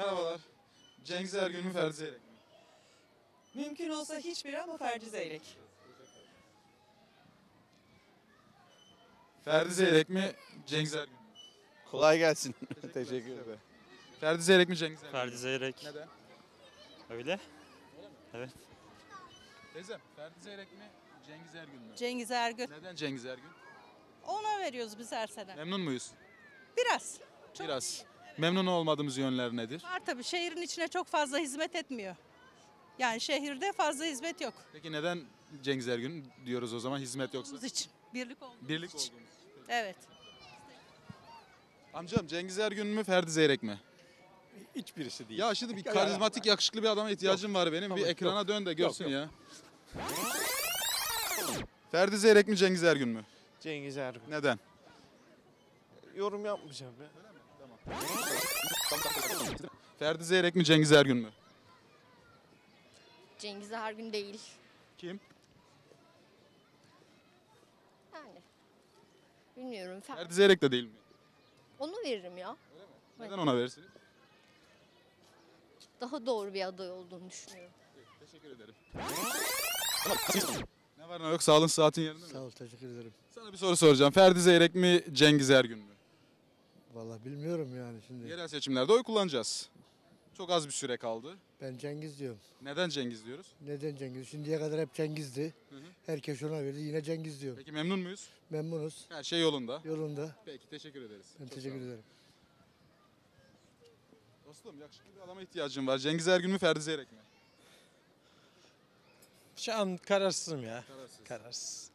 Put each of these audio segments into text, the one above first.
Merhabalar. Cengiz Ergün mü Ferdi Zeyrek mi? Mümkün olsa hiçbiri ama Ferdi Zeyrek. Ferdi Zeyrek mi Cengiz Ergün mü? Kolay gelsin. Teşekkür ederim. Ferdi Zeyrek mi Cengiz Ergün mü? Ferdi Zeyrek. Neden? Öyle. Evet. Teyzem Ferdi Zeyrek mi Cengiz Ergün mü? Cengiz Ergün. Neden Cengiz Ergün? Ona veriyoruz biz her sene. Memnun muyuz? Biraz. Çok Biraz. Memnun olmadığımız yönler nedir? Var tabii şehrin içine çok fazla hizmet etmiyor. Yani şehirde fazla hizmet yok. Peki neden Cengiz Ergün diyoruz o zaman hizmet yoksa? Olduğumuz için. Birlik olduğumuz Birlik için. olduğumuz. Evet. Amcam Cengiz Ergün mü Ferdi Zeyrek mi? Hiçbirisi değil. Ya şimdi bir karizmatik yakışıklı bir adama ihtiyacım var benim. bir Tamam, ekrana yok. dön de görsün yok. ya. Ferdi Zeyrek mi Cengiz Ergün mü? Cengiz Ergün. Neden? Yorum yapmayacağım ya. Ferdi Zeyrek mi Cengiz Ergün mü? Cengiz Ergün değil. Kim? Yani bilmiyorum. Fer- Ferdi Zeyrek de değil mi? Onu veririm ya. Neden ona verirsiniz? Daha doğru bir aday olduğunu düşünüyorum. Teşekkür ederim. ne var ne yok sağlığın saatin yerinde mi? Sağ ol teşekkür ederim. Sana bir soru soracağım. Ferdi Zeyrek mi Cengiz Ergün mü? Vallahi bilmiyorum yani şimdi. Yerel seçimlerde oy kullanacağız. Çok az bir süre kaldı. Ben Cengiz diyorum. Neden Cengiz diyoruz? Neden Cengiz? Şimdiye kadar hep Cengiz'di. Hı hı. Herkes ona verdi. Yine Cengiz diyorum. Peki memnun muyuz? Memnunuz. Her şey yolunda. Yolunda. Peki teşekkür ederiz. Ben Çok teşekkür ederim. Dostum yakışıklı bir adama ihtiyacım var. Cengiz Ergün mü Ferdi Zeyrek mi? Şu an kararsızım ya. Kararsız. Kararsız.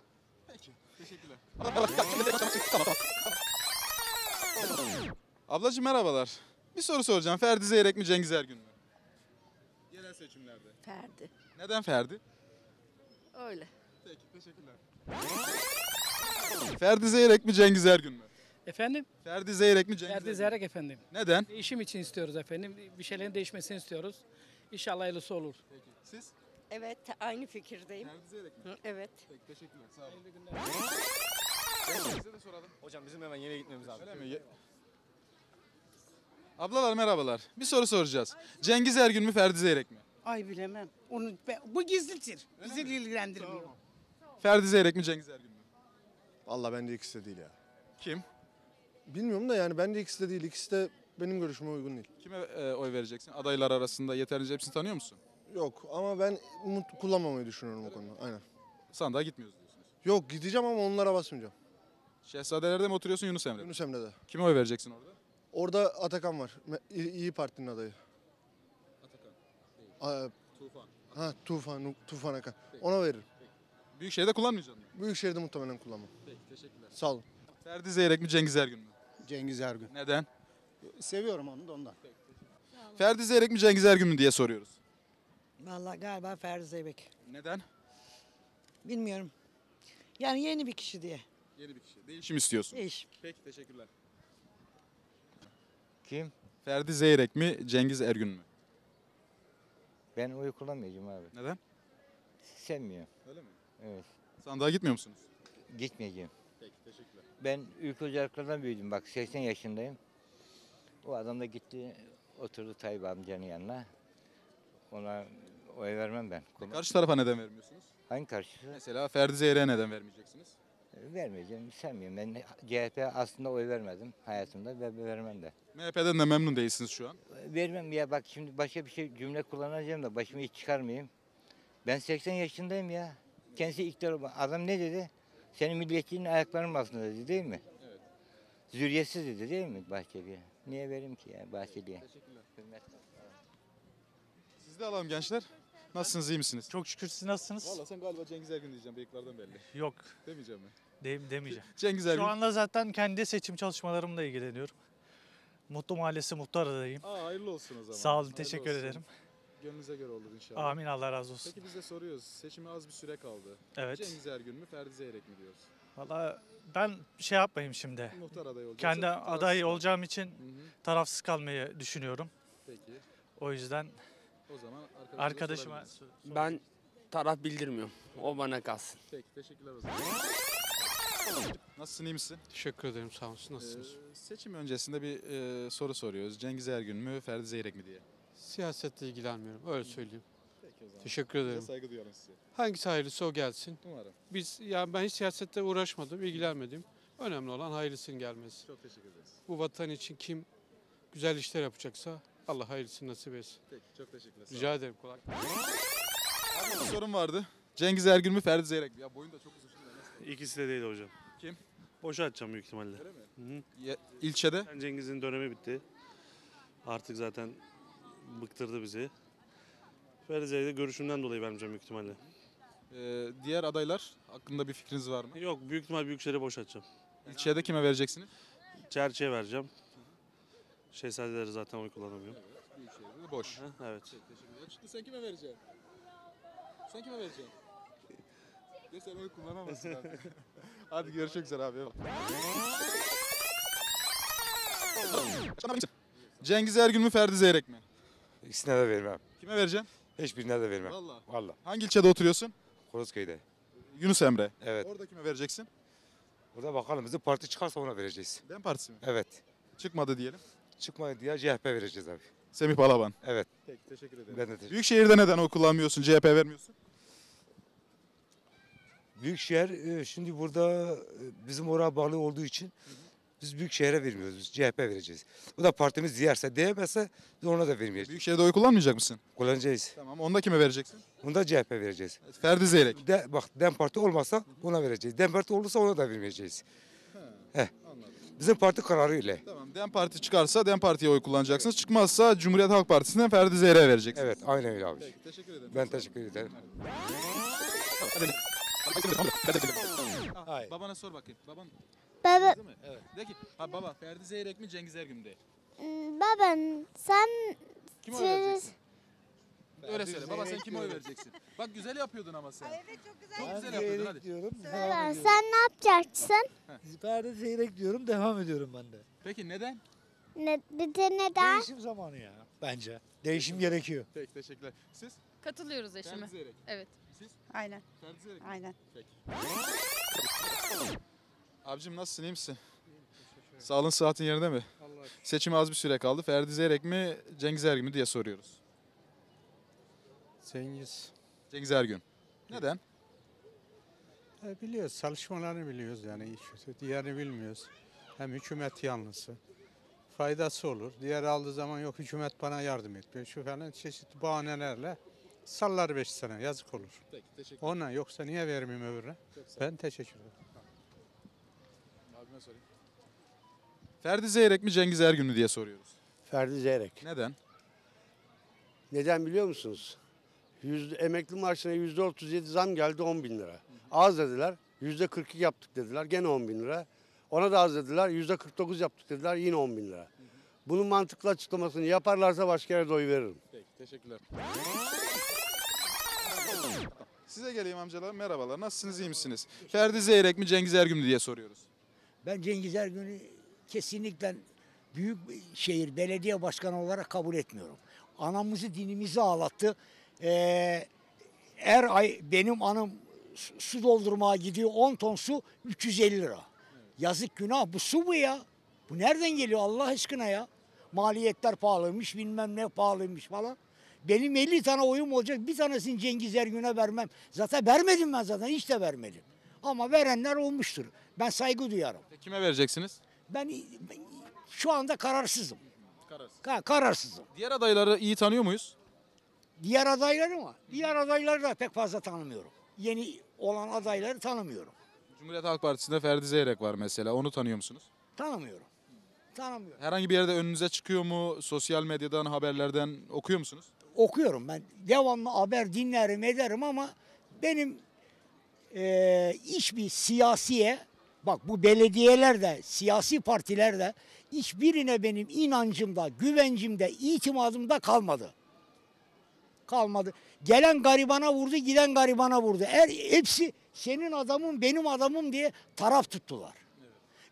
Peki. Teşekkürler. Ablacığım merhabalar. Bir soru soracağım. Ferdi Zeyrek mi Cengiz Ergün mü? Yerel seçimlerde. Ferdi. Neden Ferdi? Öyle. Peki teşekkürler. Ferdi Zeyrek mi Cengiz Ergün mü? Efendim? Ferdi Zeyrek mi Cengiz Ergün Ferdi mü? Zeyrek efendim. Neden? Değişim için istiyoruz efendim. Bir şeylerin değişmesini istiyoruz. İnşallah hayırlısı olur. Peki. Siz? Evet, aynı fikirdeyim. Ferdi Zeyrek mi? Evet. Peki teşekkürler. Sağ olun. Gel, Size de soralım. Hocam bizim hemen yine gitmemiz lazım. Öyle mi? Ye- Ablalar merhabalar. Bir soru soracağız. Cengiz Ergün mü Ferdi Zeyrek mi? Ay bilemem. Onu ben- bu gizlidir. Bizi ilgilendirmiyor. Ferdi Zeyrek mi Cengiz Ergün mü? Valla bence ikisi de değil ya. Kim? Bilmiyorum da yani bence ikisi de değil. İkisi de benim görüşüme uygun değil. Kime e, oy vereceksin? Adaylar arasında yeterince hepsini tanıyor musun? Yok ama ben umut kullanmamayı düşünüyorum o konuda. Aynen. Sandığa gitmiyoruz diyorsunuz. Yok gideceğim ama onlara basmayacağım. Şehzadelerde mi oturuyorsun Yunus Emre'de? Yunus Emre'de. Kime oy vereceksin orada? Orada Atakan var. Me- İyi, Parti'nin adayı. Atakan. Aa, Tufan. ha Tufan, Tufan Akan. Ona veririm. Büyükşehir'de kullanmayacaksın. Büyükşehir'de muhtemelen kullanmam. Peki teşekkürler. Sağ olun. Ferdi Zeyrek mi Cengiz Ergün mü? Cengiz Ergün. Neden? Seviyorum onu da ondan. Ferdi Zeyrek mi Cengiz Ergün mü diye soruyoruz. Vallahi galiba Ferdi Zeybek. Neden? Bilmiyorum. Yani yeni bir kişi diye. Yeni bir kişi. Değişim istiyorsun. Değiş. Peki teşekkürler. Kim? Ferdi Zeyrek mi Cengiz Ergün mü? Ben oy kullanmayacağım abi. Neden? Sevmiyorum. Öyle mi? Evet. Sandığa gitmiyor musunuz? Gitmeyeceğim. Peki teşekkürler. Ben ülke ocaklarından büyüdüm. Bak 80 yaşındayım. O adam da gitti oturdu Tayyip amcanın yanına. Ona oy vermem ben. Karşı tarafa neden vermiyorsunuz? Hangi karşısı? Mesela Ferdi Zeyrek'e neden vermeyeceksiniz? Vermeyeceğim. Sevmiyorum. Ben CHP aslında oy vermedim hayatımda ve vermem de. MHP'den de memnun değilsiniz şu an. Vermem ya bak şimdi başka bir şey cümle kullanacağım da başımı hiç çıkarmayayım. Ben 80 yaşındayım ya. Kendisi iktidar adam ne dedi? Senin milliyetçiliğin ayaklarının altında dedi değil mi? Evet. Zürriyetsiz dedi değil mi Bahçeli'ye? Niye vereyim ki ya Bahçeli'ye? Teşekkürler. Hürmet. Siz de alalım gençler. Nasılsınız, iyi misiniz? Çok şükür siz nasılsınız? Valla sen galiba Cengiz Ergün diyeceğim bıyıklardan belli. Yok Demeyeceğim mi? De- demeyeceğim. Cengiz Ergün. Şu anda zaten kendi seçim çalışmalarımla ilgileniyorum. Mutlu Mahallesi muhtar adayım. Aa, hayırlı olsun o zaman. Sağ olun Hayırlı teşekkür olsun. ederim. Gönlünüze göre olur inşallah. Amin Allah razı olsun. Peki biz de soruyoruz. Seçime az bir süre kaldı. Evet. Cengiz Ergün mü, Ferdi Zeyrek mi diyoruz? Valla ben şey yapmayayım şimdi. Muhtar adayı olacak. Kendi aday olacağım için Hı hı. tarafsız kalmayı düşünüyorum. Peki. O yüzden O zaman arkadaşıma. Ben taraf bildirmiyorum. O bana kalsın. Peki teşekkürler o zaman. Nasılsın iyi misin? Teşekkür ederim sağ olsun. Nasılsınız? Ee, seçim öncesinde bir e, soru soruyoruz. Cengiz Ergün mü, Ferdi Zeyrek mi diye. Siyasetle ilgilenmiyorum. Öyle söyleyeyim. Peki o zaman. Teşekkür ederim. saygı duyuyorum size. Hangisi hayırlısı o gelsin. Umarım. Biz ya ben hiç siyasette uğraşmadım, ilgilenmedim. Önemli olan hayırlısının gelmesi. Çok teşekkür ederiz. Bu vatan için kim güzel işler yapacaksa Allah hayırlısını nasip etsin. Peki çok teşekkürler. Rica ederim kolay. Abi bir sorum vardı. Cengiz Ergün mü, Ferdi Zeyrek mi? Ya boyun da çok uzun. İkisi de değil hocam. Kim? Boşa atacağım büyük ihtimalle. Öyle mi? Hı hı. Ya, ilçede Cengiz'in dönemi bitti. Artık zaten bıktırdı bizi. Ferize'yi de görüşümden dolayı vermeyeceğim büyük ihtimalle. e, diğer adaylar hakkında bir fikriniz var mı? Yok büyük ihtimal Büyükşehir'e boş atacağım. İlçede kime vereceksiniz? Çerçeğe vereceğim. Şehzadeleri zaten oy kullanamıyorum. Büyükşehir'de de boş. Ha, evet. Sen kime vereceksin? Sen kime vereceksin? Sen onu kullanamazsın abi. Hadi görüşmek üzere abi. Cengiz Ergün mü Ferdi Zeyrek mi? İkisine de vermem. Kime vereceksin? Hiçbirine de vermem. Vallahi. Vallahi. Hangi ilçede oturuyorsun? Korozköy'de. Yunus Emre. Evet. Orada kime vereceksin? Burada bakalım bizim parti çıkarsa ona vereceğiz. Dem Partisi mi? Evet. Çıkmadı diyelim. Çıkmayın diye CHP vereceğiz abi. Semih Balaban. Evet. Peki teşekkür ederim. Ben de teşekkür Büyükşehir'de neden oy kullanmıyorsun? CHP vermiyorsun? Büyükşehir e, şimdi burada e, bizim oraya bağlı olduğu için biz Büyükşehir'e vermiyoruz. Biz CHP vereceğiz. Bu da partimiz diyerse diyemezse biz ona da vermeyeceğiz. Büyükşehir'de oy kullanmayacak mısın? Kullanacağız. Tamam. Onda kime vereceksin? Onu da CHP vereceğiz. Ferdi Zeyrek. De, bak DEM Parti olmazsa ona vereceğiz. DEM Parti olursa ona da vermeyeceğiz. Heh. Bizim parti kararı öyle. Tamam. Dem Parti çıkarsa Dem Parti'ye oy kullanacaksınız. Çıkmazsa Cumhuriyet Halk Partisi'nden Ferdi Zeyrek'e vereceksiniz. Evet aynen öyle abi. Teşekkür ederim. Ben teşekkür ederim. Ah, babana sor bakayım. Baban Baba, değil mi? Evet. De ki ha baba Ferdi Zeyrek mi Cengiz Ergün de. baba sen Kime oy vereceksin? Öyle söyle. Baba sen kime oy vereceksin? Bak güzel yapıyordun ama sen. Evet çok güzel. Çok güzel yapıyordun hadi. diyorum. Baba, sen ne yapacaksın? Ferdi Zeyrek diyorum devam ediyorum ben de. Peki neden? Ne, bir de neden? Değişim zamanı ya bence. Değişim gerekiyor. Peki teşekkürler. Siz? Katılıyoruz eşime. Ferdi Zeyrek. Evet. Siz? Aynen. Ferdi Zeyrek. mi? Aynen. Peki. Abicim nasılsın iyi misin? Sağlığın saatin yerinde mi? Seçime az bir süre kaldı. Ferdi Zeyrek mi Cengiz Ergün mü diye soruyoruz. Cengiz. Cengiz Ergün. Neden? E, biliyoruz, çalışmalarını biliyoruz yani. Hiç- Diğerini bilmiyoruz. Hem hükümet yanlısı. Faydası olur. Diğeri aldığı zaman yok hükümet bana yardım etmiyor. Şu falan çeşitli bahanelerle sallar 5 sene yazık olur. Peki teşekkür Ona yoksa niye vermeyeyim öbürüne? Ben teşekkür ederim. Abime sorayım. Ferdi Zeyrek mi Cengiz Ergün mü diye soruyoruz. Ferdi Zeyrek. Neden? Neden biliyor musunuz? Yüzde, emekli maaşına yüzde 37 zam geldi 10 bin lira. Az dediler. Yüzde 42 yaptık dediler. Gene 10 bin lira. Ona da az dediler. Yüzde 49 yaptık dediler. Yine 10 bin lira. Bunun mantıklı açıklamasını yaparlarsa başka yere de oy veririm. Peki teşekkürler. Size geleyim amcalar. Merhabalar. Nasılsınız? iyi misiniz? Ferdi Zeyrek mi Cengiz Ergün mü diye soruyoruz. Ben Cengiz Ergün'ü kesinlikle büyük şehir belediye başkanı olarak kabul etmiyorum. Anamızı dinimizi ağlattı. Ee, her ay benim anım su- su doldurmaya gidiyor 10 ton su 350 lira. Yazık günah bu su mu ya? Bu nereden geliyor Allah aşkına ya? Maliyetler pahalıymış bilmem ne pahalıymış falan. Benim 50 tane oyum olacak bir tanesini Cengiz Ergün'e vermem. Zaten vermedim ben zaten hiç de vermedim. Ama verenler olmuştur. Ben saygı duyarım. Peki Kime vereceksiniz? Ben, ben şu anda kararsızım. Kararsız. Ka- kararsızım. Diğer adayları iyi tanıyor muyuz? Diğer adayları mı? Diğer adayları da pek fazla tanımıyorum. Yeni olan adayları tanımıyorum. Cumhuriyet Halk Partisi'nde Ferdi Zeyrek var mesela. Onu tanıyor musunuz? Tanımıyorum. Tanımıyorum. Herhangi bir yerde önünüze çıkıyor mu? Sosyal medyadan, haberlerden okuyor musunuz? Okuyorum ben. Devamlı haber dinlerim ederim ama benim eee hiçbir siyasiye bak bu belediyelerde, siyasi partilerde hiçbirine benim inancımda, güvencimde, itimadımda kalmadı. Kalmadı. Gelen garibana vurdu, giden garibana vurdu. Her, hepsi senin adamın, benim adamım diye taraf tuttular.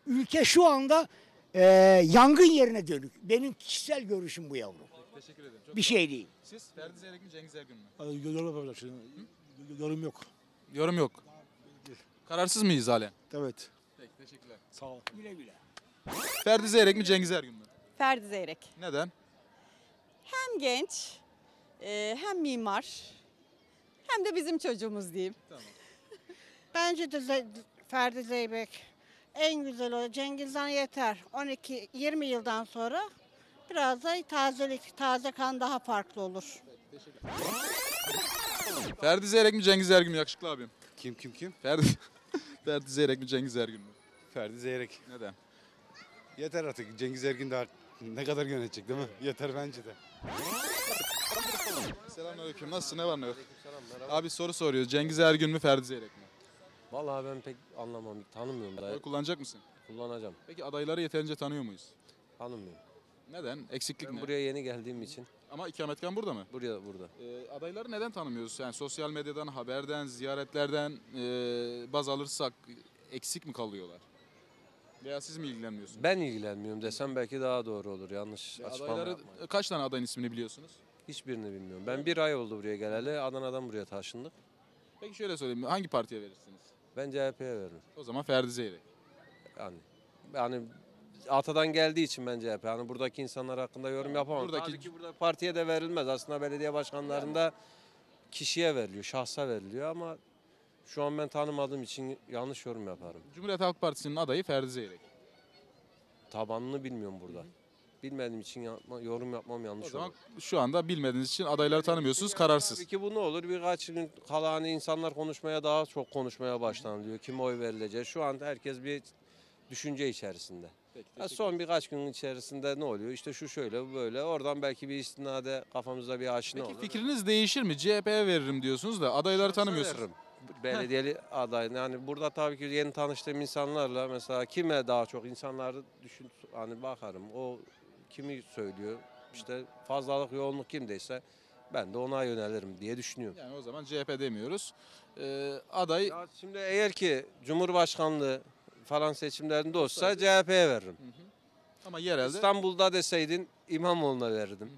Ülke şu anda eee, yangın yerine dönük. Benim kişisel görüşüm bu yavrum. Teşekkür ederim. Bir şey değil. Siz Ferdi Zeyrek mi Cengiz Ergün mü? Yorum yapacaksın. Yorum yok. Yorum yok. Kararsız mıyız halen? Evet. Peki teşekkürler. Sağ ol. Güle güle. Ferdi Zeyrek mi Cengiz Ergün mü? Ferdi Zeyrek. Neden? Hem genç, e, hem mimar, hem de bizim çocuğumuz diyeyim. Bence de Ze- Ferdi Zeybek en güzel o. Cengizhan yeter. 12-20 yıldan sonra biraz da tazelik, taze kan daha farklı olur. Ferdi Zeyrek mi Cengiz Ergün mü yakışıklı abim? Kim kim kim? Ferdi Ferdi Zeyrek mi Cengiz Ergün mü? Ferdi Zeyrek. Neden? Yeter artık. Cengiz Ergin daha ne kadar yönetecek değil mi? Yeter bence de. Selamünaleyküm. Nasılsın? Ne var ne yok? Abi soru soruyor. Cengiz Ergün mü Ferdi Zeyrek mi? Vallahi ben pek anlamam, tanımıyorum da. Oy kullanacak mısın? Kullanacağım. Peki adayları yeterince tanıyor muyuz? Tanımıyorum. Neden? Eksiklik Ben ne? buraya yeni geldiğim için. Ama ikametgah burada mı? Buraya burada. Ee, adayları neden tanımıyoruz? Yani sosyal medyadan, haberden, ziyaretlerden e, baz alırsak eksik mi kalıyorlar? Veya siz mi ilgilenmiyorsunuz? Ben ilgilenmiyorum desem belki daha doğru olur. Yanlış Ve açıklama adayları kaç tane adayın ismini biliyorsunuz? Hiçbirini bilmiyorum. Ben bir ay oldu buraya geleli. Adana'dan buraya taşındık. Peki şöyle söyleyeyim. Hangi partiye verirsiniz? Ben CHP'ye veririm. O zaman Ferdi Zeyrek. Yani yani atadan geldiği için ben CHP. Yani buradaki insanlar hakkında yorum yapamam. buradaki- Tabii ki burada partiye de verilmez. Aslında belediye başkanlarında kişiye veriliyor, şahsa veriliyor ama şu an ben tanımadığım için yanlış yorum yaparım. Cumhuriyet Halk Partisi'nin adayı Ferdi Zeyrek. Tabanını bilmiyorum burada. Bilmediğim için yapma, yorum yapmam yanlış O zaman olur. şu anda bilmediğiniz için adayları tanımıyorsunuz, kararsız. Tabii ki bu ne olur? Birkaç gün kala hani insanlar konuşmaya daha çok konuşmaya başlanılıyor. Kime oy verilecek? Şu an herkes bir düşünce içerisinde. Ya son birkaç gün içerisinde ne oluyor? İşte şu şöyle bu böyle. Oradan belki bir istinade kafamızda bir aşina Peki olur. fikriniz değişir mi? CHP'ye veririm diyorsunuz da adayları tanımıyorsunuz. veririm. Belediyeli aday. Yani burada tabii ki yeni tanıştığım insanlarla mesela kime daha çok insanları düşün hani bakarım. O kimi söylüyor? İşte fazlalık yoğunluk kimdeyse ben de ona yönelirim diye düşünüyorum. Yani o zaman CHP demiyoruz. Ee, aday Ya şimdi eğer ki Cumhurbaşkanlığı falan seçimlerinde olsa CHP'ye veririm. ama yerelde İstanbul'da deseydin İmamoğlu'na verirdim.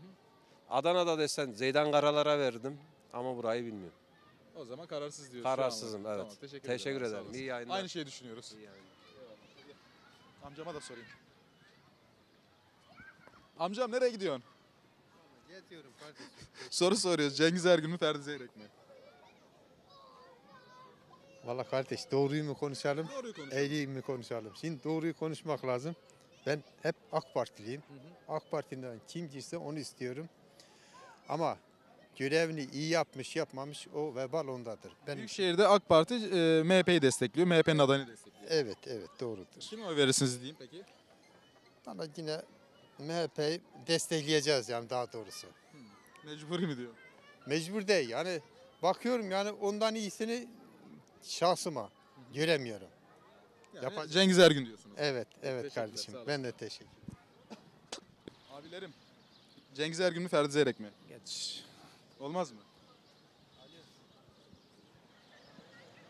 Adana'da desen Zeydan Karalar'a verirdim. Ama burayı bilmiyorum. o zaman kararsız diyoruz. Kararsızım evet. Tamam, teşekkür, Teşekkür ederim. Ederim. İyi yayınlar. Aynı şeyi düşünüyoruz. Amcama da sorayım. Amcam nereye gidiyorsun? Yetiyorum kardeşim. Soru soruyoruz. Cengiz Ergün mü Ferdi Zeyrek mi? Valla kardeş doğruyu mu konuşalım? Doğruyu konuşalım. Eğriyi mi konuşalım? Şimdi doğruyu konuşmak lazım. Ben hep AK Partiliyim. AK Parti'den kim girse onu istiyorum. Ama görevini iyi yapmış yapmamış o vebal ondadır. Ben Büyükşehir'de AK Parti e, MHP'yi destekliyor. MHP'nin adayını destekliyor. Evet evet doğrudur. Kime oy verirsiniz diyeyim peki? Ama yine MHP'yi destekleyeceğiz yani daha doğrusu. Mecburi mi diyor? Mecbur değil yani bakıyorum yani ondan iyisini şahsıma göremiyorum. Yani Yapa- Cengiz Ergün diyorsunuz. Evet evet kardeşim sağ olun. ben de teşekkür Abilerim. Cengiz Ergün mü Ferdi Zeyrek mi? Geç. Olmaz mı?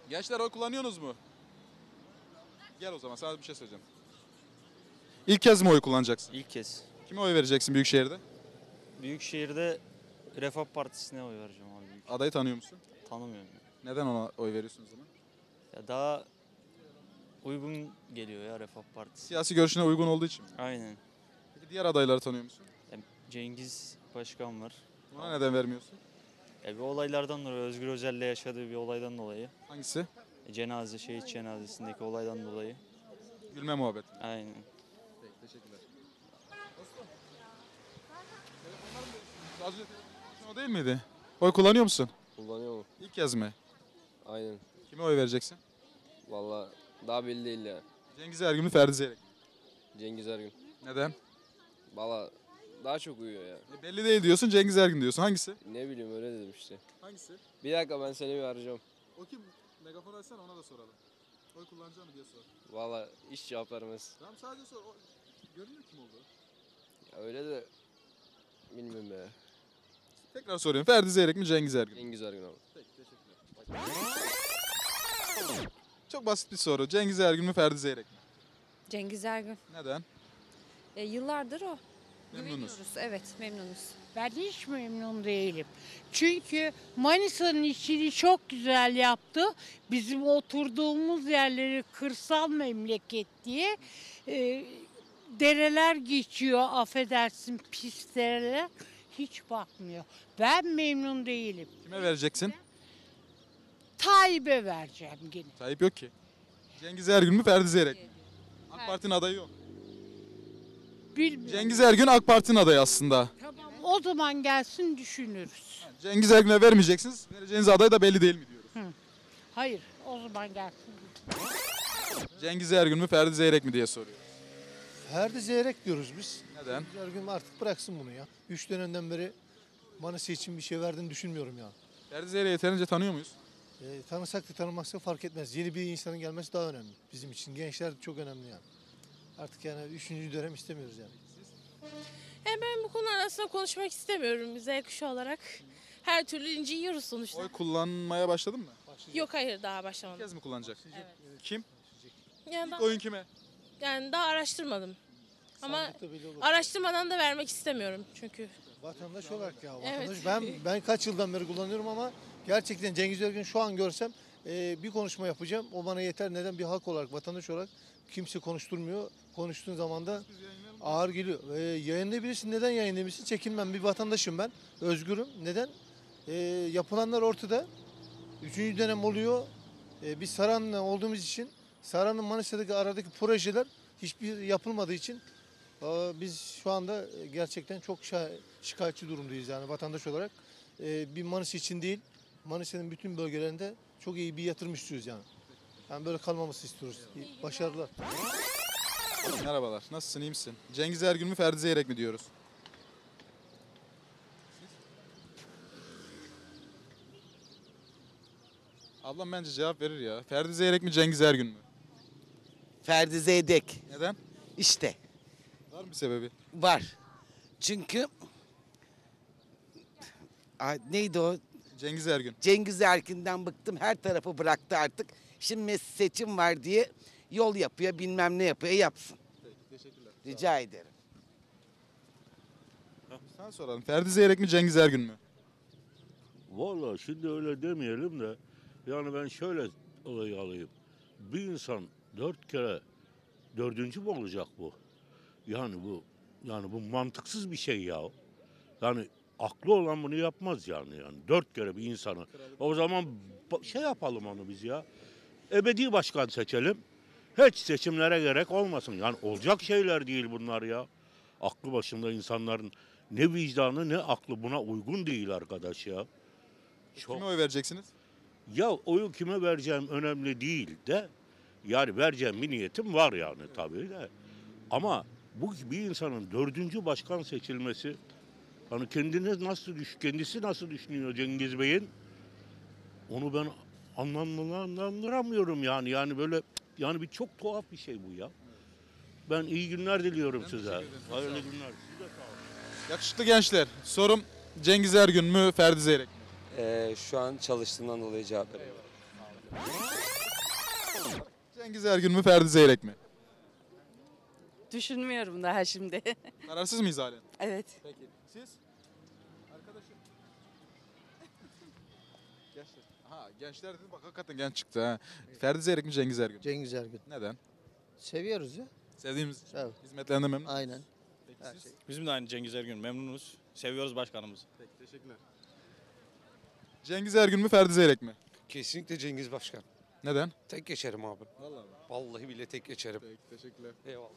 Gençler oy kullanıyorsunuz mu? Gel o zaman sana bir şey söyleyeceğim. İlk kez mi oy kullanacaksın? İlk kez. Kime oy vereceksin Büyükşehir'de? Büyükşehir'de Refah Partisi'ne oy vereceğim abi. Büyük. Adayı tanıyor musun? Tanımıyorum. Neden ona oy veriyorsun o zaman? Ya daha uygun geliyor ya Refah Partisi. Siyasi görüşüne uygun olduğu için mi? Aynen. Peki diğer adayları tanıyor musun? Ya Cengiz Başkan var. Ona neden vermiyorsun? Ya bir olaylardan dolayı, Özgür Özel'le yaşadığı bir olaydan dolayı. Hangisi? E, Cenaze, şehit cenazesindeki olaydan dolayı. Gülme muhabbet. Aynen. Peki teşekkürler. Az önce o değil miydi? Oy kullanıyor musun? Kullanıyor mu? İlk kez mi? Aynen. Kime oy vereceksin? Valla daha belli değil ya. Cengiz Ergün mü Ferdi Zeyrek? Cengiz Ergün. Neden? Valla daha çok uyuyor ya. E, belli değil diyorsun Cengiz Ergün diyorsun. Hangisi? Ne bileyim öyle dedim işte. Hangisi? Bir dakika ben seni bir arayacağım. O kim? Megafon açsana ona da soralım. Oy kullanacağım diye sor. Valla hiç cevap vermez. Tamam sadece sor. O, görünüyor kim oldu? Ya öyle de bilmiyorum ya. Tekrar soruyorum. Ferdi Zeyrek mi Cengiz Ergün? mü? Cengiz Ergün abi. Peki teşekkürler. Çok basit bir soru. Cengiz Ergün mü Ferdi Zeyrek mi? Cengiz Ergün. Neden? E, yıllardır o. Memnunuz. Evet memnunuz. Ben hiç memnun değilim. Çünkü Manisa'nın işini çok güzel yaptı. Bizim oturduğumuz yerleri kırsal memleket diye e, dereler geçiyor affedersin pis dereler. Hiç bakmıyor. Ben memnun değilim. Kime vereceksin? Tayyip'e vereceğim gene. Tayyip yok ki. Cengiz Ergün mü Ferdi Zeyrek mi? AK Parti'nin adayı yok. Bilmiyorum. Cengiz Ergün AK Parti'nin adayı aslında. Tamam o zaman gelsin düşünürüz. Cengiz Ergün'e vermeyeceksiniz. Vereceğiniz aday da belli değil mi diyoruz. Hayır o zaman gelsin. Cengiz Ergün mü Ferdi Zeyrek mi diye soruyor. Ferdi Zeyrek diyoruz biz. Neden? Her gün artık bıraksın bunu ya. Üç dönemden beri Manisa için bir şey verdiğini düşünmüyorum ya. Ferdi Zeyrek'i yeterince tanıyor muyuz? E, tanısak da tanımazsak fark etmez. Yeni bir insanın gelmesi daha önemli. Bizim için gençler çok önemli yani. Artık yani üçüncü dönem istemiyoruz yani. Yani ben bu konu arasında konuşmak istemiyorum Z kuşağı olarak. Her türlü linci yiyoruz sonuçta. Oy kullanmaya başladın mı? Yok hayır daha başlamadım. kez mi kullanacak? Kim? Yani İlk daha, oyun kime? Yani daha araştırmadım. Ama Sandıkta belli olur. araştırmadan da vermek istemiyorum çünkü. Vatandaş olarak ya. Evet. Vatandaş. Ben ben kaç yıldan beri kullanıyorum ama gerçekten Cengiz Ergün şu an görsem e, bir konuşma yapacağım. O bana yeter. Neden? Bir hak olarak, vatandaş olarak kimse konuşturmuyor. Konuştuğun zaman da ağır geliyor. E, yayınlayabilirsin. Neden yayınlayabilirsin? Çekinmem. Bir vatandaşım ben. Özgürüm. Neden? E, yapılanlar ortada. Üçüncü dönem oluyor. E, biz Saran'la olduğumuz için Saran'ın Manisa'daki aradaki projeler hiçbir yapılmadığı için Aa, Biz şu anda gerçekten çok şikayetçi durumdayız yani vatandaş olarak. Ee, Bir Manisa için değil, Manisa'nın bütün bölgelerinde çok iyi bir yatırım istiyoruz yani. Yani böyle kalmaması istiyoruz. Başarılar. Merhabalar. Nasılsın? iyi misin? Cengiz Ergün mü Ferdi Zeyrek mi diyoruz? Ablam bence cevap verir ya. Ferdi Zeyrek mi Cengiz Ergün mü? Ferdi Zeydek. Neden? İşte Var mı bir sebebi? var. Çünkü Ay, neydi o? Cengiz Ergün. Cengiz Erkin'den bıktım. Her tarafı bıraktı artık. Şimdi seçim var diye yol yapıyor, bilmem ne yapıyor. E, yapsın. Peki, teşekkürler. Rica ederim. Sen soralım. Ferdi Zeyrek mi Cengiz Ergün mü? Vallahi şimdi öyle demeyelim de yani ben şöyle olayı alayım. Bir insan dört kere dördüncü mü olacak bu? Yani bu yani bu mantıksız bir şey ya. Yani aklı olan bunu yapmaz yani yani dört kere bir insanı. O zaman şey yapalım onu biz ya. Ebedi başkan seçelim. Hiç seçimlere gerek olmasın. Yani olacak şeyler değil bunlar ya. Aklı başında insanların ne vicdanı ne aklı buna uygun değil arkadaş ya. Çok- Kime oy vereceksiniz? ya oyu kime vereceğim önemli değil de yani vereceğim bir niyetim var yani tabii de. Ama bu bir insanın dördüncü başkan seçilmesi hani kendine nasıl düş kendisi nasıl düşünüyor Cengiz Bey'in onu ben anlamlandıramıyorum yani yani böyle yani bir çok tuhaf bir şey bu ya. Ben iyi günler diliyorum size. Hayırlı günler. Size sağ olun. Yakışıklı gençler. Sorum Cengiz Ergün mü Ferdi Zeyrek mi? Ee, şu an çalıştığımdan dolayı cevap veriyorum. Cengiz Ergün mü Ferdi Zeyrek mi? Düşünmüyorum daha şimdi. Kararsız mıyız halen? evet. Peki. Siz? Arkadaşım. Gençler. Aha gençler dedi bak hakikaten genç çıktı ha. Ferdi Zeyrek mi Cengiz Ergün? Cengiz Ergün. Neden? Seviyoruz ya. Sevdiğimiz için. Evet. Hizmetlerinden memnun? Aynen. Peki Her siz? şey. Bizim de aynı Cengiz Ergün memnunuz. Seviyoruz başkanımızı. Peki teşekkürler. Cengiz Ergün mü Ferdi Zeyrek mi? Kesinlikle Cengiz Başkan. Neden? Tek geçerim abi. Vallahi. Vallahi bile tek geçerim. Peki teşekkürler. Eyvallah.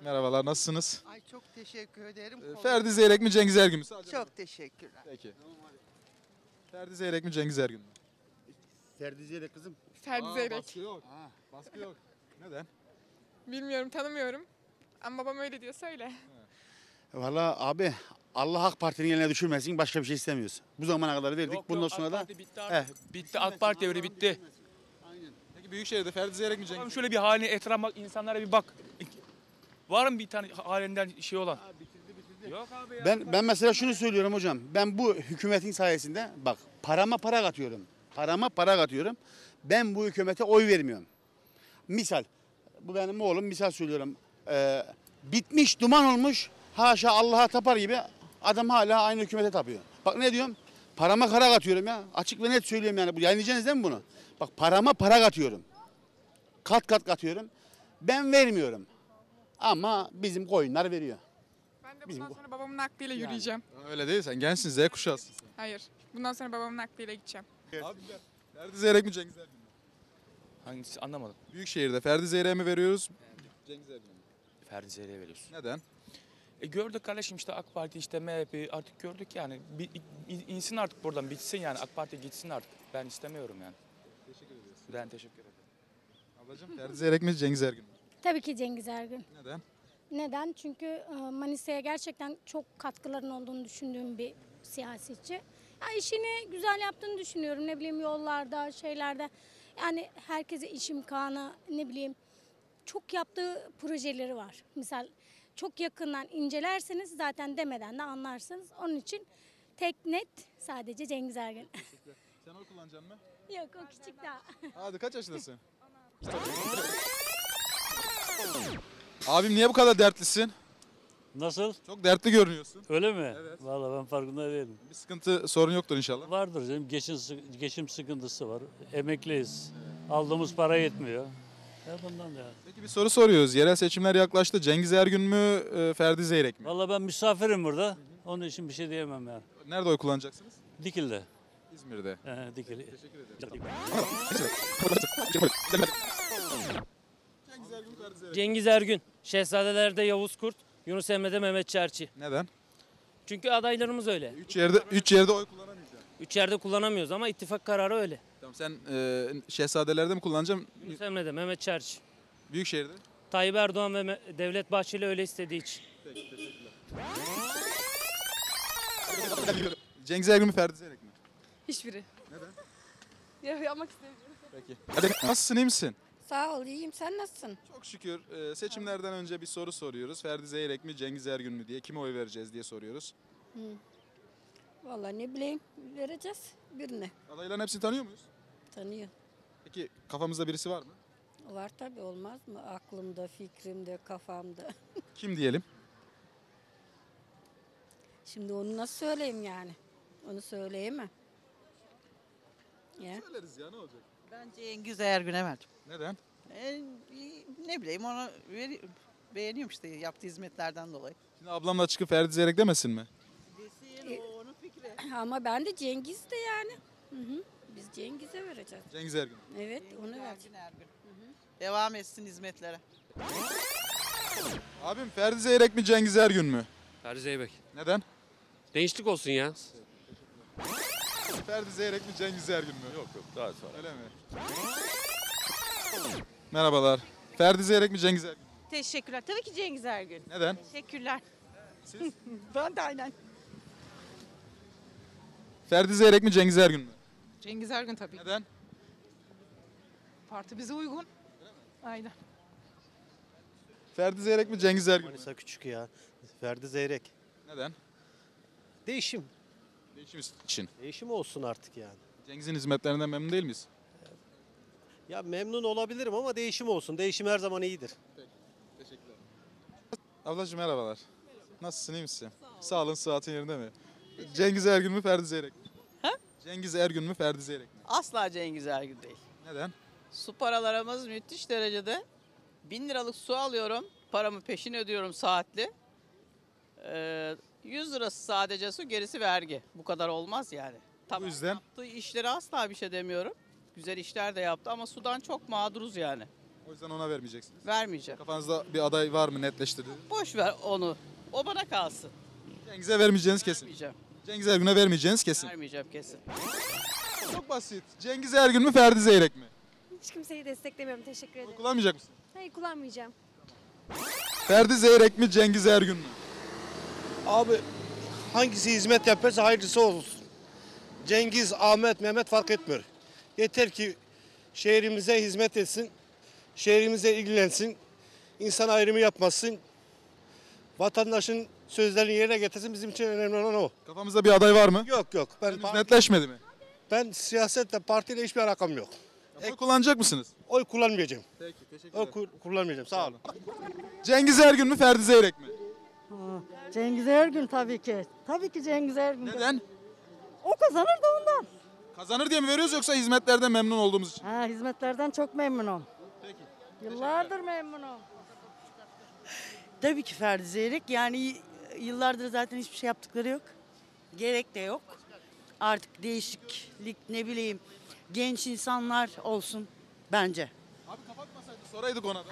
Merhabalar nasılsınız? Ay çok teşekkür ederim. Ee, Ferdi Zeyrek mi Cengiz Ergün mü? Sadece Çok teşekkürler. Peki. Ferdi Zeyrek mi Cengiz Ergün mü? Ferdi Zeyrek kızım. Ferdi Zeyrek. Baskı yok. Baskı yok. Neden? Bilmiyorum, tanımıyorum. Ama babam öyle diyor, söyle. Valla abi Allah AK Parti'nin eline düşürmesin başka bir şey istemiyoruz. Bu zamana kadar verdik. Bundan sonra da bitti Eh, Bitti AK Parti devri bitti. Büyükşehir'de Ferdi Zeyrek mi Tamam şöyle bir haline etrafa bak insanlara bir bak. Var mı bir tane halinden şey olan? Yok abi ya. ben ben mesela şunu söylüyorum hocam. Ben bu hükümetin sayesinde bak parama para katıyorum. Parama para katıyorum. Ben bu hükümete oy vermiyorum. Misal bu benim oğlum misal söylüyorum. Ee, bitmiş duman olmuş haşa Allah'a tapar gibi adam hala aynı hükümete tapıyor. Bak ne diyorum? Parama kara katıyorum ya. Açık ve net söylüyorum yani. Bu yayınlayacaksınız değil mi bunu? Bak parama para katıyorum. Kat kat katıyorum. Ben vermiyorum. Ama bizim koyunlar veriyor. Ben de bundan sonra babamın nakliyle yürüyeceğim. Öyle değil sen gençsin Z kuşağısın. sen. Hayır. Bundan sonra babamın nakliyle gideceğim. Abi Ferdi Zeyrek mi Cengiz Ergün mü? Hangisi anlamadım. Büyükşehir'de Ferdi Zeyrek'e mi veriyoruz? Cengiz Ergün'e mi? Ferdi Zeyrek'e veriyorsun. Neden? E gördük kardeşim işte AK Parti işte MHP artık gördük yani. Bir, in- insin artık buradan bitsin yani AK Parti gitsin artık. Ben istemiyorum yani. Teşekkür ederiz. Ben teşekkür ederim. Ablacığım Ferdi Zeyrek mi Cengiz Ergün mü? Tabii ki Cengiz Ergün. Neden? Neden? Çünkü e, Manisa'ya gerçekten çok katkıların olduğunu düşündüğüm bir siyasetçi. Ya işini güzel yaptığını düşünüyorum. Ne bileyim yollarda, şeylerde. Yani herkese iş imkanı, ne bileyim çok yaptığı projeleri var. Misal çok yakından incelerseniz zaten demeden de anlarsınız. Onun için tek net sadece Cengiz Ergün. Sen oy kullanacaksın mı? Yok o küçük daha. Hadi kaç yaşındasın? Abim niye bu kadar dertlisin? Nasıl? Çok dertli görünüyorsun. Öyle mi? Evet. Vallahi ben farkında değilim. Bir sıkıntı, sorun yoktur inşallah. Vardır canım. Geçim, geçim sıkıntısı var. Emekliyiz. Aldığımız para yetmiyor. Bundan da. Peki bir soru soruyoruz. Yerel seçimler yaklaştı. Cengiz Ergün mü, e, Ferdi Zeyrek mi? Vallahi ben misafirim burada. Onun için bir şey diyemem yani. Nerede oy kullanacaksınız? Dikil'de. İzmir'de. He, Dikili. Teşekkür ederim. Cengiz Ergün, Şehzadelerde Yavuz Kurt, Yunus Emre'de Mehmet Çerçi. Neden? Çünkü adaylarımız öyle. Üç yerde, üç yerde oy kullanamayacaksın. Üç yerde kullanamıyoruz ama ittifak kararı öyle. Tamam sen e, Şehzadelerde mi kullanacaksın? Yunus Emre'de Mehmet Çerçi. Büyükşehir'de? Tayyip Erdoğan ve Me- Devlet Bahçeli öyle istediği için. Peki teşekkürler. Cengiz Ergün mü Ferdi Zeyrek mi? Hiçbiri. Neden? Ya yapmak istemiyorum. Peki. Hadi nasılsın iyi misin? Sağ ol iyiyim sen nasılsın? Çok şükür e, seçimlerden önce bir soru soruyoruz. Ferdi Zeyrek mi Cengiz Ergün mü diye kime oy vereceğiz diye soruyoruz. Hı. Vallahi ne bileyim vereceğiz birine. Adayların hepsini tanıyor muyuz? Tanıyor. Peki kafamızda birisi var mı? Var tabii olmaz mı? Aklımda, fikrimde, kafamda. Kim diyelim? Şimdi onu nasıl söyleyeyim yani? Onu söyleyemem. Ya. Söyleriz ya ne olacak? Ben Cengiz Ergün'e verdim. Neden? E, ne bileyim onu veri- beğeniyorum işte yaptığı hizmetlerden dolayı. Şimdi ablamla çıkıp Ferdi Zeyrek demesin mi? onun fikri. Ama ben de Cengiz de yani. Hı hı. Biz Cengiz'e vereceğiz. Cengiz Ergün. Evet onu Ergün, vereceğiz. Devam etsin hizmetlere. Abim Ferdi Zeyrek mi Cengiz Ergün mü? Ferdi Zeybek. Neden? Değişiklik olsun ya. Ferdi Zeyrek mi Cengiz Ergün mü? Yok yok daha sonra. Öyle mi? Merhabalar. Ferdi Zeyrek mi Cengiz Ergün mü? Teşekkürler. Tabii ki Cengiz Ergün. Neden? Teşekkürler. Siz? ben de aynen. Ferdi Zeyrek mi Cengiz Ergün mü? Cengiz Ergün tabii. Neden? Parti bize uygun. Aynen. Ferdi Zeyrek mi Cengiz Ergün mü? Manisa küçük ya. Ferdi Zeyrek. Neden? Değişim. Değişim için. Değişim olsun artık yani. Cengiz'in hizmetlerinden memnun değil miyiz? Ya memnun olabilirim ama değişim olsun. Değişim her zaman iyidir. Teşekkürler. Ablacığım merhabalar. Nasılsın iyi misin? Sağlığın sıhhatin yerinde mi? Cengiz Ergün mü Ferdi Zeyrek mi? Cengiz Ergün mü Ferdi Zeyrek mi? Asla Cengiz Ergün değil. Neden? Su paralarımız müthiş derecede. Bin liralık su alıyorum. Paramı peşin ödüyorum saatli. Ee, 100 lirası sadece su gerisi vergi. Bu kadar olmaz yani. Tamam, yüzden? Yaptığı işleri asla bir şey demiyorum. Güzel işler de yaptı ama sudan çok mağduruz yani. O yüzden ona vermeyeceksiniz. Vermeyeceğim. Kafanızda bir aday var mı netleştirdiniz? Boş ver onu. O bana kalsın. Cengiz'e vermeyeceğiniz kesin. Vermeyeceğim. Cengiz Ergün'e vermeyeceğiniz kesin. Vermeyeceğim kesin. Çok basit. Cengiz Ergün mü Ferdi Zeyrek mi? Hiç kimseyi desteklemiyorum. Teşekkür ederim. Kullanmayacak mısın? Hayır kullanmayacağım. Ferdi Zeyrek mi Cengiz Ergün mü? Abi hangisi hizmet yaparsa hayırlısı olsun. Cengiz, Ahmet, Mehmet fark etmiyor. Yeter ki şehrimize hizmet etsin. Şehrimize ilgilensin. insan ayrımı yapmasın. Vatandaşın sözlerini yerine getirsin bizim için önemli olan o. Kafamızda bir aday var mı? Yok yok. Ben Henüz netleşmedi mi? Ben siyasetle partiyle hiçbir alakam yok. Oy kullanacak mısınız? Oy kullanmayacağım. Peki teşekkürler. Oy ku- kullanmayacağım. Sağ olun. Cengiz Ergün mü Ferdi Zeyrek mi? Cengiz Ergün tabii ki. Tabii ki Cengiz Ergün. Neden? O kazanır da ondan. Kazanır diye mi veriyoruz yoksa hizmetlerden memnun olduğumuz için? Ha, hizmetlerden çok memnunum. Peki. Yıllardır memnunum. Tabii ki Ferdi Zeyrek. Yani yıllardır zaten hiçbir şey yaptıkları yok. Gerek de yok. Artık değişiklik ne bileyim genç insanlar olsun bence. Abi kapatmasaydı soraydık ona da.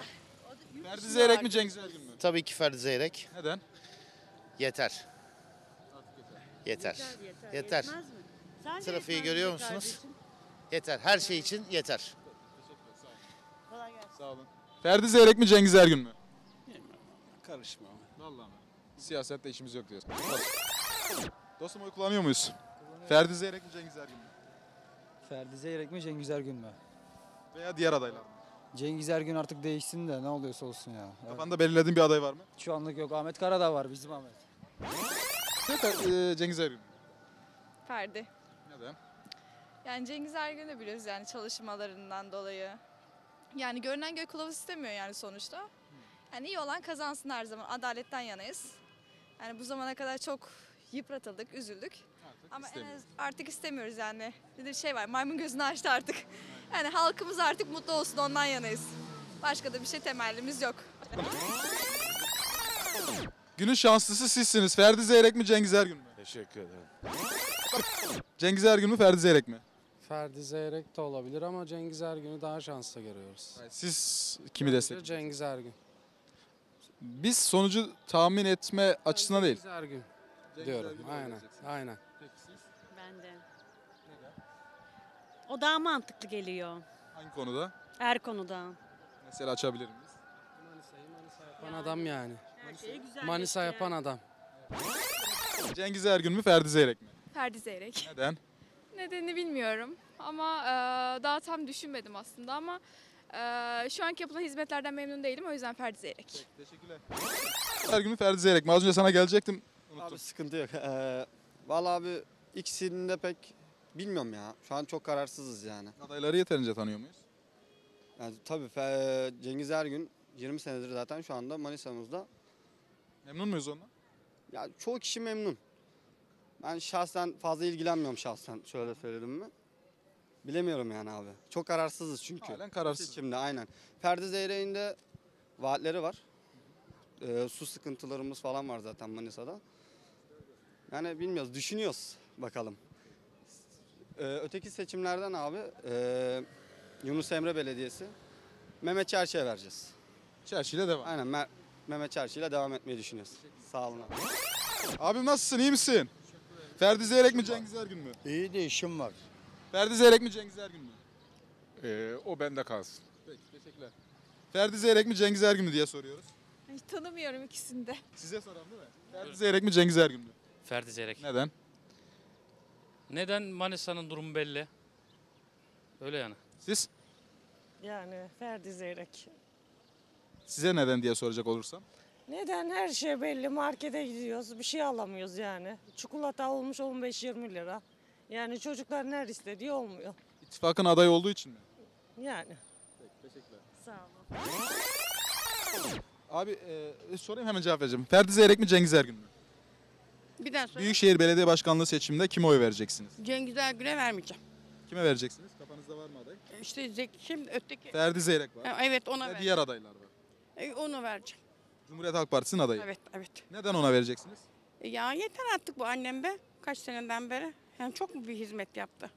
Ferdi Zeyrek mi Cengiz Ergün mü? Tabii ki Ferdi Zeyrek. Neden? Yeter. Yeter. Yeter. Trafiği görüyor musunuz? Yeter. Her şey için yeter. Sağ olun. Ferdi Zeyrek mi Cengiz Ergün mü? Karışma. Vallahi mi? Siyasette işimiz yok diyorsun. Dostum oy kullanıyor muyuz? Ferdi Zeyrek mi Cengiz Ergün mü? Ferdi Zeyrek mi Cengiz Ergün mü? Veya diğer adaylar mı? Cengiz Ergün artık değişsin de ne oluyorsa olsun ya. Kafanda belirlediğin bir aday var mı? Şu anlık yok. Ahmet Karadağ var bizim Ahmet. Yok, e, Cengiz Ergün. Ferdi. Neden? Yani Cengiz Ergün'ü biliyoruz yani çalışmalarından dolayı. Yani görünen göy kılavuz istemiyor yani sonuçta. Yani iyi olan kazansın her zaman. Adaletten yanayız. Yani bu zamana kadar çok yıpratıldık, üzüldük. Ama en az artık istemiyoruz yani. Bir şey var, maymun gözünü açtı artık. Yani halkımız artık mutlu olsun ondan yanayız. Başka da bir şey temellimiz yok. Günün şanslısı sizsiniz. Ferdi Zeyrek mi Cengiz Ergün mü? Teşekkür ederim. Cengiz Ergün mü Ferdi Zeyrek mi? Ferdi Zeyrek de olabilir ama Cengiz Ergün'ü daha şanslı görüyoruz. Siz kimi destek? Cengiz Ergün. Biz sonucu tahmin etme açısından değil. Cengiz Ergün Cengiz diyorum. Ergün'ü Aynen. oynayacaksın. Aynen. Ben de. O daha mantıklı geliyor. Hangi konuda? Her konuda. Mesela açabilir miyiz? Yapan adam yani. şeyi güzel Manisa gösteren. yapan adam. Cengiz Ergün mü Ferdi Zeyrek mi? Ferdi Zeyrek. Neden? Nedenini bilmiyorum ama e, daha tam düşünmedim aslında ama e, şu anki yapılan hizmetlerden memnun değilim o yüzden Ferdi Zeyrek. Teşekkürler. Ergün mü Ferdi Zeyrek mi? Az önce sana gelecektim. Abi sıkıntı yok. Ee, Valla abi ikisini de pek bilmiyorum ya. Şu an çok kararsızız yani. Adayları yeterince tanıyor muyuz? Yani tabii Fe- Cengiz Ergün 20 senedir zaten şu anda Manisa'mızda. Memnun muyuz ondan? Ya çoğu kişi memnun. Ben şahsen fazla ilgilenmiyorum şahsen şöyle söyledim mi. Bilemiyorum yani abi. Çok kararsızız çünkü. Halen kararsız. Seçimde aynen. Ferdi Zeyrek'in de vaatleri var. Ee, su sıkıntılarımız falan var zaten Manisa'da. Yani bilmiyoruz, düşünüyoruz bakalım. Ee, öteki seçimlerden abi e, Yunus Emre Belediyesi Mehmet Çerçi'ye vereceğiz. Çerçi'yle devam. Aynen Me- Mehmet Çerçi'yle devam etmeyi düşünüyoruz. Sağ olun abi. Abim nasılsın? iyi misin? Ferdi Zeyrek mi Cengiz Ergün mü? İyi de işim var. Ferdi Zeyrek mi Cengiz Ergün mü? Ee, o bende kalsın. Peki teşekkürler. Ferdi Zeyrek mi Cengiz Ergün mü diye soruyoruz. Hiç tanımıyorum ikisini de. Size soran değil mi? Ferdi Zeyrek mi Cengiz Ergün mü? Ferdi Zeyrek. Neden? Neden Manisa'nın durumu belli. Öyle yani. Siz? Yani Ferdi Zeyrek. Size neden diye soracak olursam. Neden her şey belli markete gidiyoruz bir şey alamıyoruz yani. Çikolata olmuş 15-20 lira. Yani çocuklar her istediği olmuyor. İttifakın adayı olduğu için mi? Yani. Teşekkürler. Sağ olun. Abi e, sorayım hemen cevap vereceğim. Ferdi Zeyrek mi Cengiz Ergün mü? Bir daha söyle. Büyükşehir Belediye Başkanlığı seçiminde kime oy vereceksiniz? Cengiz Ergün'e vermeyeceğim. Kime vereceksiniz? Kafanızda var mı aday? İşte Zeki kim öteki. Ferdi Zeyrek var. Evet ona Ve ver. diğer adaylar var. E, onu vereceğim. Cumhuriyet Halk Partisi'nin adayı. Evet evet. Neden ona vereceksiniz? E, Ya yeter artık bu annem be. Kaç seneden beri. Yani çok mu bir hizmet yaptı?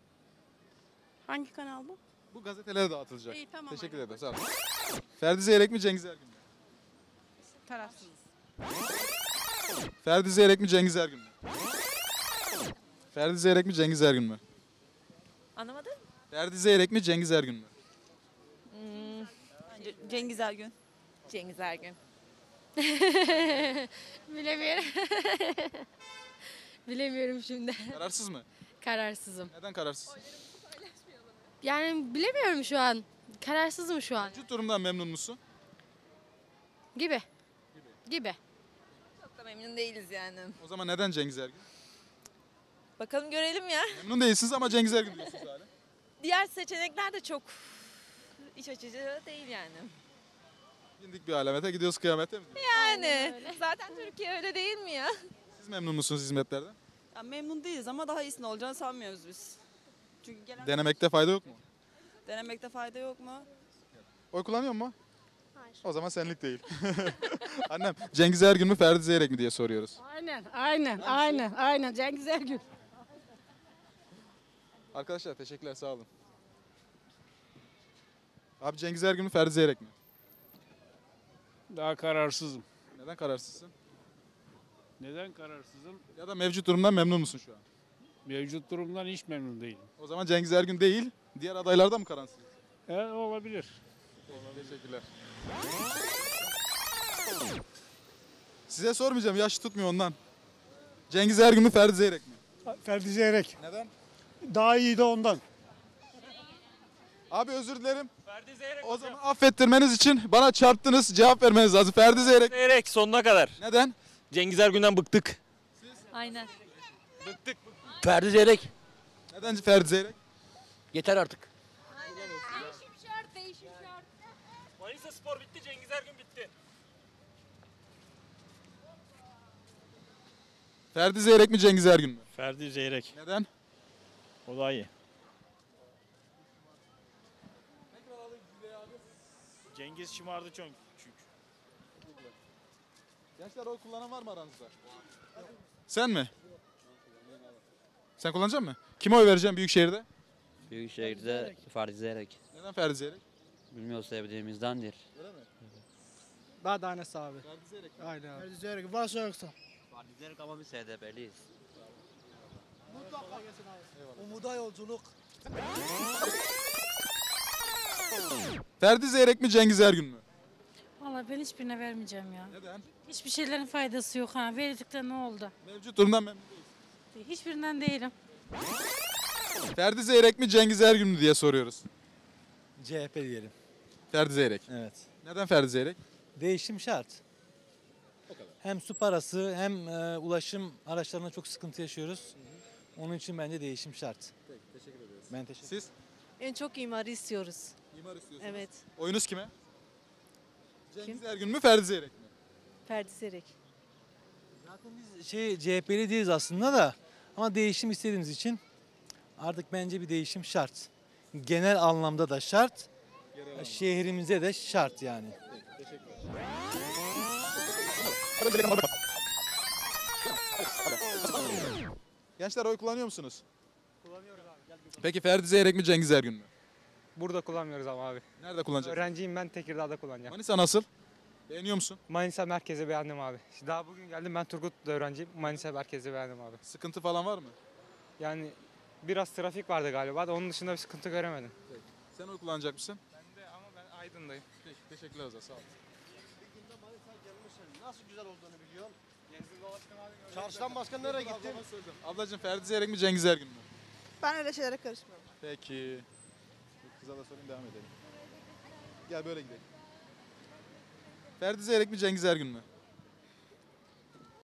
Hangi kanal bu? Bu gazetelere dağıtılacak. İyi, tamam, Teşekkür ederim. Sağ olun. Ferdi Zeyrek mi Cengiz Ergün mü? Tarafsız. Ferdi Zeyrek mi Cengiz Ergün mü? Ferdi Zeyrek mi Cengiz Ergün mü? Anlamadım. Ferdi Zeyrek mi Cengiz Ergün mü? Cengiz Ergün. Cengiz Ergün. Bilemiyorum. Bilemiyorum şimdi. Kararsız mı? Kararsızım. Neden kararsız? Yani bilemiyorum şu an. Kararsızım şu an. Mevcut durumdan memnun musun? Gibi. Gibi. Çok da memnun değiliz yani. O zaman neden Cengiz Ergün? Bakalım görelim ya. Memnun değilsiniz ama Cengiz Ergün diyorsunuz hala. Diğer seçenekler de çok iç açıcı değil yani. Bindik bir alamete gidiyoruz kıyamete mi? Yani zaten Türkiye öyle değil mi ya? Memnun musunuz hizmetlerden? Ya memnun değiliz ama daha iyisini olacağını sanmıyoruz biz. Çünkü gelen Denemekte fayda yok mu? denemekte fayda yok mu? Oy kullanıyor mu? Hayır. O zaman senlik değil. Annem Cengiz Ergün mü Ferdi Zeyrek mi diye soruyoruz. Aynen, aynen, aynen, aynen. Cengiz Ergün. Arkadaşlar teşekkürler sağ olun. Abi Cengiz Ergün mü Ferdi Zeyrek mi? Daha kararsızım. Neden kararsızsın? Neden kararsızım? Ya da mevcut durumdan memnun musun şu an? Mevcut durumdan hiç memnun değilim. O zaman Cengiz Ergün değil, diğer adaylardan mı kararsız? E, olabilir. Teşekkürler. Size sormayacağım yaş tutmuyor ondan. Cengiz Ergün mü Ferdi Zeyrek mi? Ferdi Zeyrek. Neden? Daha iyi de ondan. Abi özür dilerim. O zaman affettirmeniz için bana çarptınız cevap vermeniz lazım. Ferdi Zeyrek. Zeyrek sonuna kadar. Neden? Cengiz Ergün'den bıktık. Aynen. Ferdi Zeyrek. Neden Ferdi Zeyrek? Yeter artık. Değişim şart, değişim şart. Manisa Spor bitti, Cengiz Ergün bitti. Ferdi Zeyrek mi Cengiz Ergün mü? Ferdi Zeyrek. Neden? O da iyi. Cengiz şımardı çünkü. Gençler oy kullanan var mı aranızda? Sen mi? Sen kullanacak mısın? Kime oy vereceğim Büyükşehir'de? Büyükşehir'de Ferdi Zeyrek. Neden Ferdi Zeyrek? Bilmiyoruz sevdiğimizdendir. Öyle mi? Daha tanesi abi. Ferdi Zeyrek. Aynen abi. Ferdi Zeyrek varsa yoksa. Ferdi Zeyrek ama biz SDP'liyiz. Umuda yolculuk. Ferdi Zeyrek mi Cengiz Ergün mü? Valla ben hiçbirine vermeyeceğim ya. Neden? Hiçbir şeylerin faydası yok ha. Verdikten ne oldu? Mevcut durumdan memnun değiliz. Hiçbirinden değilim. Ferdi Zeyrek mi Cengiz Ergün mü diye soruyoruz. CHP diyelim. Ferdi Zeyrek. Evet. Neden Ferdi Zeyrek? Değişim şart. Hem su parası hem e, ulaşım araçlarına çok sıkıntı yaşıyoruz. Onun için bence değişim şart. Peki teşekkür ederiz. Ben teşekkür Siz? En çok imarı istiyoruz. İmar istiyorsunuz. Evet. Oyunuz kime? Cengiz Ergün mü Ferdi Zeyrek mi? Ferdi Zeyrek. Şey CHP'li değiliz aslında da ama değişim istediğimiz için artık bence bir değişim şart. Genel anlamda da şart. Şehrimize de şart yani. Gençler oy kullanıyor musunuz? Peki Ferdi Zeyrek mi Cengiz Ergün mü? Burada kullanmıyoruz ama abi. Nerede kullanacaksın? Öğrenciyim ben Tekirdağ'da kullanacağım. Manisa nasıl? Beğeniyor musun? Manisa merkezi beğendim abi. Daha bugün geldim ben Turgut'ta öğrenciyim. Manisa merkezi beğendim abi. Sıkıntı falan var mı? Yani biraz trafik vardı galiba da onun dışında bir sıkıntı göremedim. Sen oy kullanacak mısın? Ben de ama ben Aydın'dayım. Peki, teşekkürler Özel, sağ ol. Nasıl güzel olduğunu biliyorum. Çarşıdan başka nereye gittin? Ablacığım Ferdi Zeyrek mi Cengiz Ergün mü? Ben öyle şeylere karışmıyorum. Peki. Kıza da sorayım devam edelim. Gel böyle gidelim. Ferdi Zeyrek mi Cengiz Ergün mü?